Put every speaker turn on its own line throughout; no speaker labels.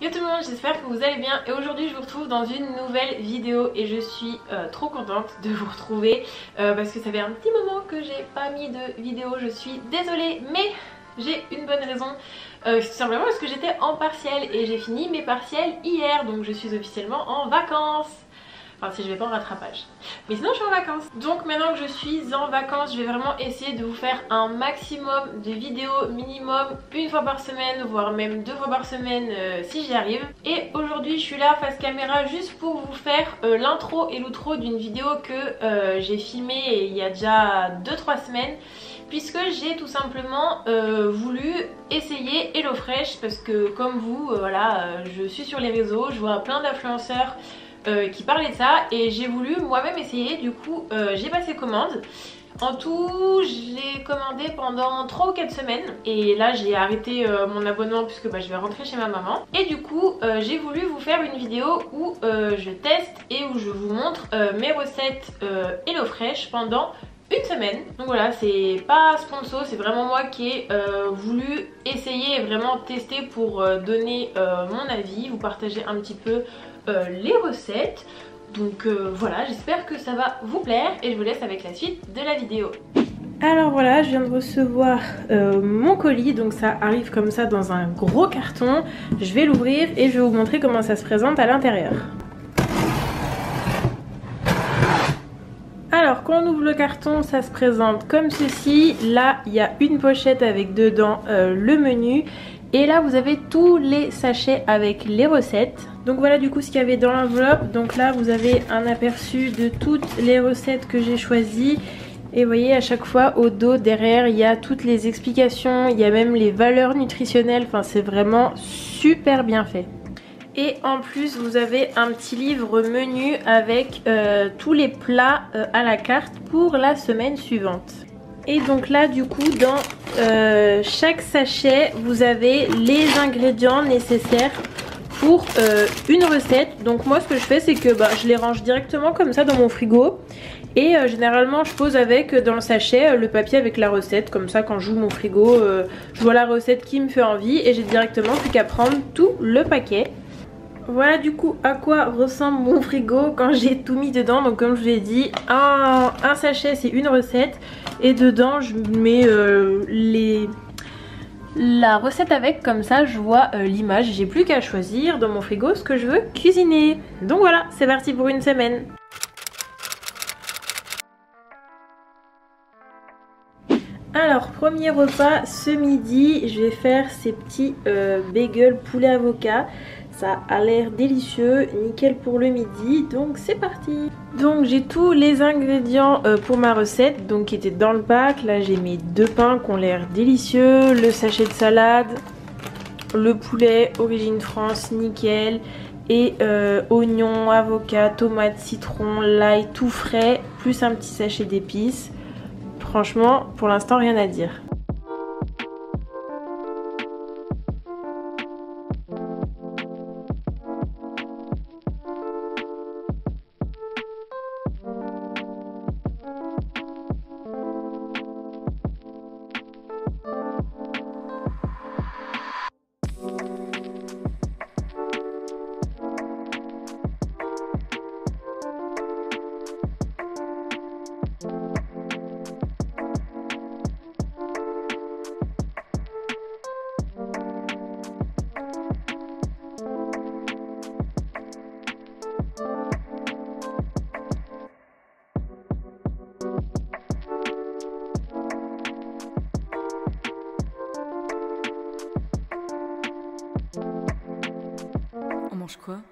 Yo tout le monde, j'espère que vous allez bien. Et aujourd'hui je vous retrouve dans une nouvelle vidéo et je suis euh, trop contente de vous retrouver euh, parce que ça fait un petit moment que j'ai pas mis de vidéo, je suis désolée mais j'ai une bonne raison. Euh, simplement parce que j'étais en partiel et j'ai fini mes partiels hier. Donc je suis officiellement en vacances Enfin si je vais pas en rattrapage. Mais sinon je suis en vacances. Donc maintenant que je suis en vacances, je vais vraiment essayer de vous faire un maximum de vidéos minimum une fois par semaine, voire même deux fois par semaine euh, si j'y arrive. Et aujourd'hui je suis là face caméra juste pour vous faire euh, l'intro et l'outro d'une vidéo que euh, j'ai filmée il y a déjà 2-3 semaines puisque j'ai tout simplement voulu essayer HelloFresh parce que comme vous, voilà, je suis sur les réseaux, je vois plein d'influenceurs euh, qui parlait de ça et j'ai voulu moi-même essayer du coup euh, j'ai passé commande en tout, j'ai commandé pendant 3 ou 4 semaines et là j'ai arrêté euh, mon abonnement puisque bah, je vais rentrer chez ma maman. Et du coup, j'ai voulu vous faire une vidéo où je teste et où je vous montre mes recettes HelloFresh pendant une semaine. Donc voilà, c'est pas sponsor, c'est vraiment moi qui ai voulu essayer et vraiment tester pour donner mon avis, vous partager un petit peu les recettes. Donc euh, voilà, j'espère que ça va vous plaire et je vous laisse avec la suite de la vidéo. Alors voilà, je viens de recevoir euh, mon colis, donc ça arrive comme ça dans un gros carton. Je vais l'ouvrir et je vais vous montrer comment ça se présente à l'intérieur. Alors quand on ouvre le carton, ça se présente comme ceci. Là, il y a une pochette avec dedans le menu. Et là, vous avez tous les sachets avec les recettes. Donc voilà du coup ce qu'il y avait dans l'enveloppe. Donc là vous avez un aperçu de toutes les recettes que j'ai choisies. Et vous voyez à chaque fois au dos derrière il y a toutes les explications, il y a même les valeurs nutritionnelles. Enfin c'est vraiment super bien fait. Et en plus vous avez un petit livre menu avec euh, tous les plats euh, à la carte pour la semaine suivante. Et donc là du coup dans euh, chaque sachet vous avez les ingrédients nécessaires pour euh, une recette. Donc moi ce que je fais c'est que bah, je les range directement comme ça dans mon frigo. Et euh, généralement je pose avec euh, dans le sachet le papier avec la recette. Comme ça quand j'ouvre mon frigo je vois la recette qui me fait envie et j'ai directement plus qu'à prendre tout le paquet. Voilà du coup à quoi ressemble mon frigo quand j'ai tout mis dedans. Donc comme je vous l'ai dit, un, un sachet c'est une recette et dedans je mets les la recette avec comme ça je vois euh, l'image. J'ai plus qu'à choisir dans mon frigo ce que je veux cuisiner. Donc voilà c'est parti pour une semaine. Alors premier repas ce midi je vais faire ces petits euh, bagels poulet avocat ça a l'air délicieux, nickel pour le midi, donc c'est parti Donc j'ai tous les ingrédients euh, pour ma recette, donc qui étaient dans le pack. Là j'ai mes deux pains qui ont l'air délicieux, le sachet de salade, le poulet origine France, nickel, et euh, oignons, avocat, tomates, citron, l'ail, tout frais, plus un petit sachet d'épices. Franchement, pour l'instant rien à dire.
Quoi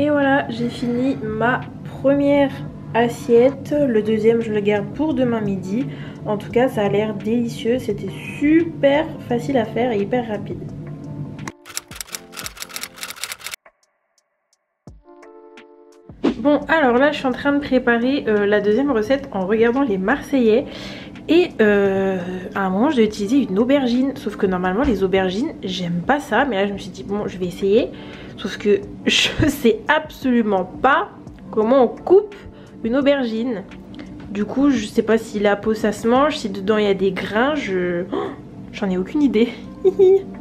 Et voilà, j'ai fini ma première assiette. Le deuxième, je le garde pour demain midi. En tout cas, ça a l'air délicieux. C'était super facile à faire et hyper rapide. Bon alors là je suis en train de préparer euh, la deuxième recette en regardant les Marseillais et euh, à un moment j'ai utilisé une aubergine sauf que normalement les aubergines j'aime pas ça mais là je me suis dit bon je vais essayer sauf que je sais absolument pas comment on coupe une aubergine. Du coup je sais pas si la peau ça se mange, si dedans il y a des grains, je... J'en ai aucune idée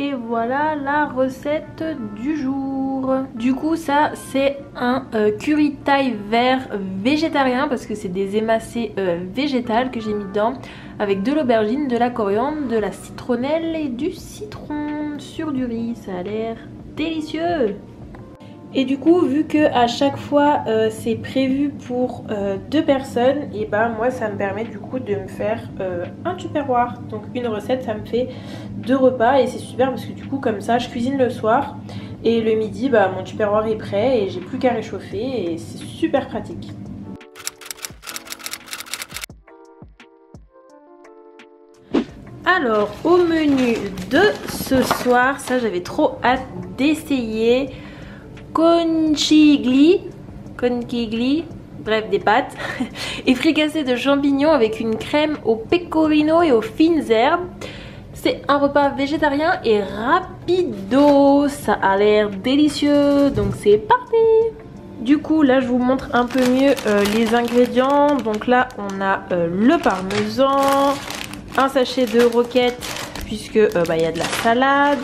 Et voilà la recette du jour. Du coup ça c'est un euh, curry thaï vert végétarien parce que c'est des émacés euh, végétales que j'ai mis dedans avec de l'aubergine, de la coriandre, de la citronnelle et du citron sur du riz. Ça a l'air délicieux et du coup, vu que à chaque fois euh, c'est prévu pour euh, deux personnes, et bah moi ça me permet du coup de me faire euh, un tupperware. Donc une recette, ça me fait deux repas et c'est super parce que du coup comme ça, je cuisine le soir et le midi, bah mon tupperware est prêt et j'ai plus qu'à réchauffer et c'est super pratique. Alors au menu de ce soir, ça j'avais trop hâte d'essayer conchigli, conchigli, bref des pâtes, et fricassé de champignons avec une crème au pecorino et aux fines herbes. C'est un repas végétarien et rapido, ça a l'air délicieux, donc c'est parti. Du coup là je vous montre un peu mieux euh, les ingrédients. Donc là on a euh, le parmesan, un sachet de roquette puisque euh, bah, il y a de la salade,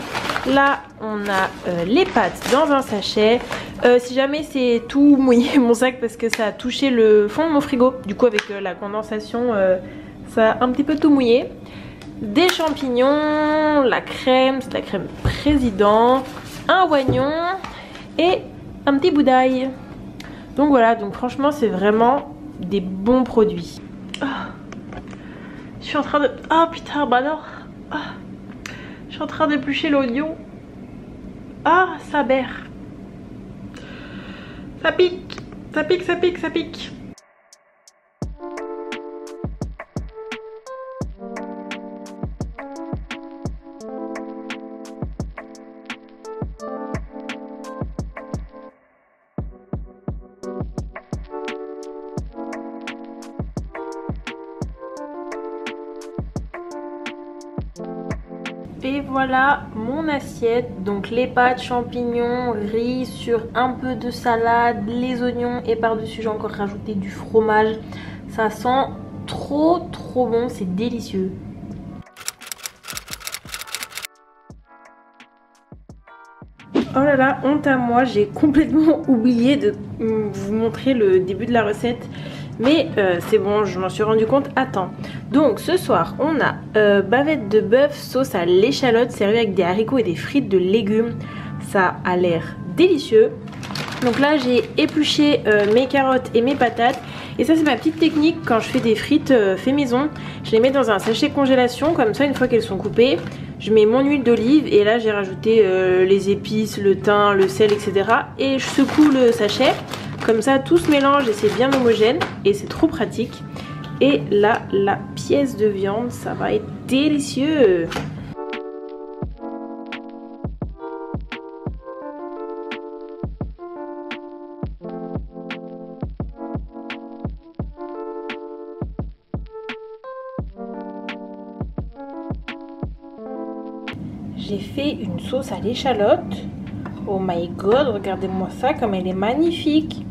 Là, on a euh, les pâtes dans un sachet. Euh, si jamais c'est tout mouillé mon sac parce que ça a touché le fond de mon frigo. Du coup, avec euh, la condensation, ça a un petit peu tout mouillé. Des champignons, la crème, c'est la crème président, un oignon et un petit bout d'ail. Donc voilà, donc franchement, c'est vraiment des bons produits. Ah. Je suis en train de... Ah putain, bah alors... Ah. Je suis en train d'éplucher l'oignon. Ah, ça berre. Ça pique. Ça pique, ça pique, ça pique. Voilà mon assiette, donc les pâtes, champignons, riz sur un peu de salade, les oignons et par-dessus j'ai encore rajouté du fromage. Ça sent trop trop bon, c'est délicieux. Oh là là, honte à moi, j'ai complètement oublié de vous montrer le début de la recette. Mais euh, c'est bon, je m'en suis rendu compte à temps. Donc ce soir, on a euh, bavette de bœuf sauce à l'échalote servie avec des haricots et des frites de légumes. Ça a l'air délicieux. Donc là, j'ai épluché euh, mes carottes et mes patates. Et ça, c'est ma petite technique quand je fais des frites fait maison. Je les mets dans un sachet congélation. Comme ça, une fois qu'elles sont coupées, je mets mon huile d'olive. Et là, j'ai rajouté les épices, le thym, le sel, etc. Et je secoue le sachet. Comme ça, tout se mélange et c'est bien homogène et c'est trop pratique. Et là, la pièce de viande, ça va être délicieux J'ai fait une sauce à l'échalote. Oh my god, regardez-moi ça comme elle est magnifique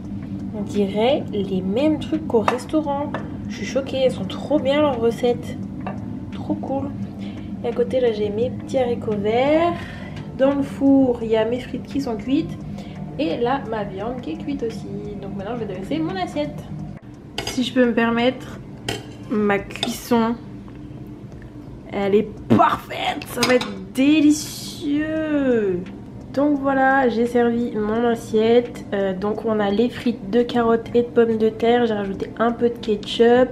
on dirait les mêmes trucs qu'au restaurant. Je suis choquée, elles sont trop bien leurs recettes. Trop cool. Et à côté là j'ai mes petits haricots verts. Dans le four il y a mes frites qui sont cuites. Et là ma viande qui est cuite aussi. Donc maintenant je vais dresser mon assiette. Si je peux me permettre, ma cuisson Elle est parfaite, ça va être délicieux. Donc voilà, j'ai servi mon assiette. Euh, donc on a les frites de carottes et de pommes de terre. J'ai rajouté un peu de ketchup.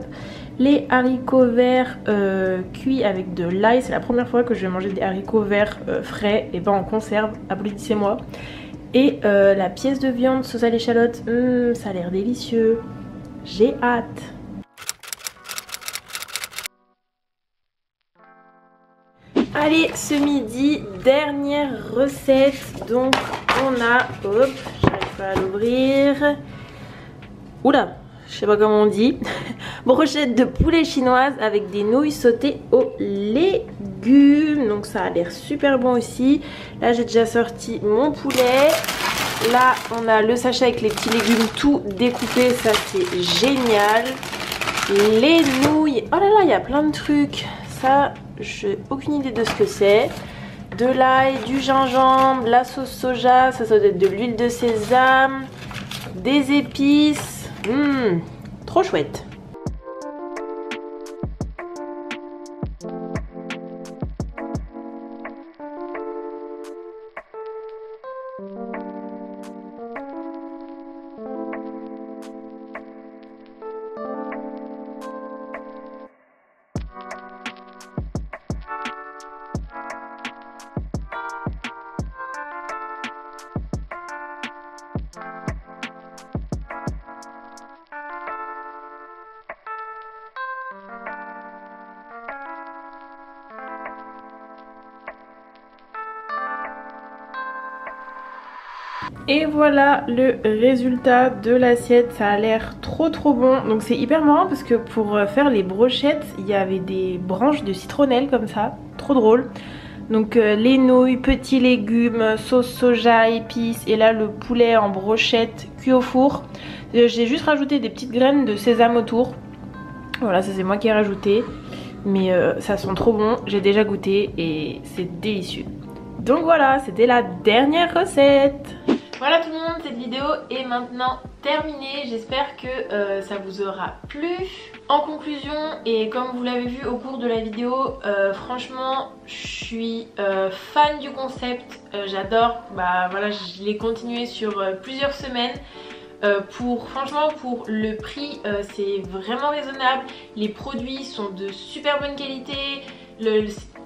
Les haricots verts euh, cuits avec de l'ail. C'est la première fois que je vais manger des haricots verts euh, frais et pas en conserve. Applaudissez-moi. Et la pièce de viande sauce à l'échalote. Hum, ça a l'air délicieux. J'ai hâte. Allez, ce midi, dernière recette. Donc, on a... Hop, j'arrive pas à l'ouvrir. Oula, je sais pas comment on dit. Brochette de poulet chinoise avec des nouilles sautées aux légumes. Donc, ça a l'air super bon aussi. Là, j'ai déjà sorti mon poulet. Là, on a le sachet avec les petits légumes tout découpés. Ça, c'est génial. Les nouilles. Oh là là, il y a plein de trucs. J'ai aucune idée de ce que c'est. De l'ail, du gingembre, la sauce soja, ça, doit être de l'huile de sésame, des épices. Hum, trop chouette. Et voilà le résultat de l'assiette, ça a l'air trop trop bon. Donc c'est hyper marrant parce que pour faire les brochettes, il y avait des branches de citronnelle comme ça, trop drôle. Donc euh, les nouilles, petits légumes, sauce soja, épices et là le poulet en brochette cuit au four. Euh, j'ai juste rajouté des petites graines de sésame autour. Voilà, ça c'est moi qui ai rajouté. Mais euh, ça sent trop bon, j'ai déjà goûté et c'est délicieux. Donc voilà, c'était la dernière recette. Voilà tout le monde, cette vidéo est maintenant terminée. J'espère que euh, ça vous aura plu. En conclusion, et comme vous l'avez vu au cours de la vidéo, euh, franchement, je suis euh, fan du concept. J'adore. Bah voilà, je l'ai continué sur plusieurs semaines. pour franchement pour le prix c'est vraiment raisonnable les produits sont de super bonne qualité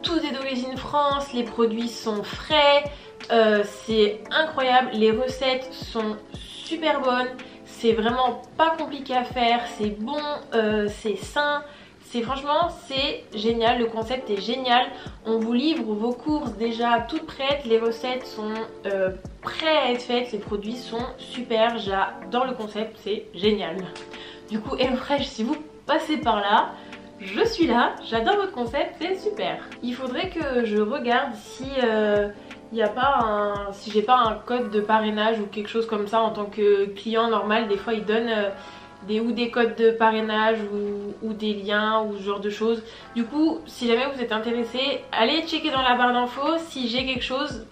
tout est d'origine France les produits sont frais euh, c'est incroyable, les recettes sont super bonnes, c'est vraiment pas compliqué à faire, c'est bon, euh, c'est sain, c'est franchement c'est génial, le concept est génial. On vous livre vos courses déjà toutes prêtes, les recettes sont euh, prêtes à être faites, les produits sont super, j'adore le concept, c'est génial. Du coup HelloFresh si vous passez par là, je suis là, j'adore votre concept, c'est super. Il faudrait que je regarde si il n'y a pas un... Si j'ai pas un code de parrainage ou quelque chose comme ça en tant que client normal, des fois ils donnent euh, des, ou des codes de parrainage ou, des liens ou ce genre de choses. Du coup, si jamais vous êtes intéressé, allez checker dans la barre d'infos si j'ai quelque chose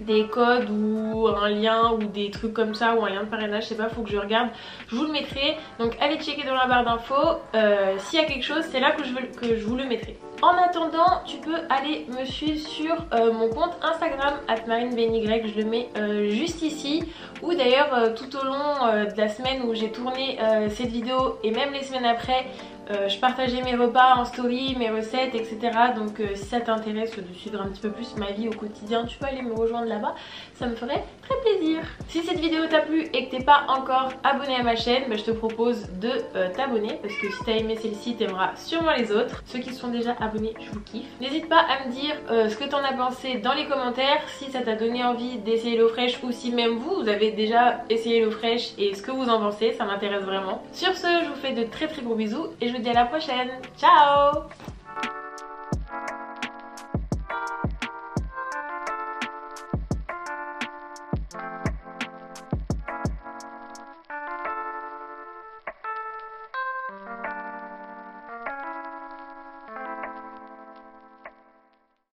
des codes ou un lien ou des trucs comme ça ou un lien de parrainage, je sais pas, faut que je regarde, je vous le mettrai. Donc allez checker dans la barre d'infos, euh, s'il y a quelque chose, c'est là que je, veux, que je vous le mettrai. En attendant, tu peux aller me suivre sur euh, mon compte Instagram, @marinebenY, je le mets euh, juste ici. Ou d'ailleurs, tout au long de la semaine où j'ai tourné cette vidéo et même les semaines après, euh, je partageais mes repas en story, mes recettes, etc. Donc euh, si ça t'intéresse de suivre un petit peu plus ma vie au quotidien, tu peux aller me rejoindre là-bas. Ça me ferait très plaisir. Si cette vidéo t'a plu et que t'es pas encore abonné à ma chaîne, bah, je te propose de euh, t'abonner parce que si t'as aimé celle-ci, t'aimeras sûrement les autres. Ceux qui sont déjà abonnés, je vous kiffe. N'hésite pas à me dire ce que t'en as pensé dans les commentaires, si ça t'a donné envie d'essayer l'eau fraîche ou si même vous, vous avez déjà essayé l'eau fraîche et ce que vous en pensez, ça m'intéresse vraiment. Sur ce, je vous fais de très très gros bisous et je vous dis à la prochaine. Ciao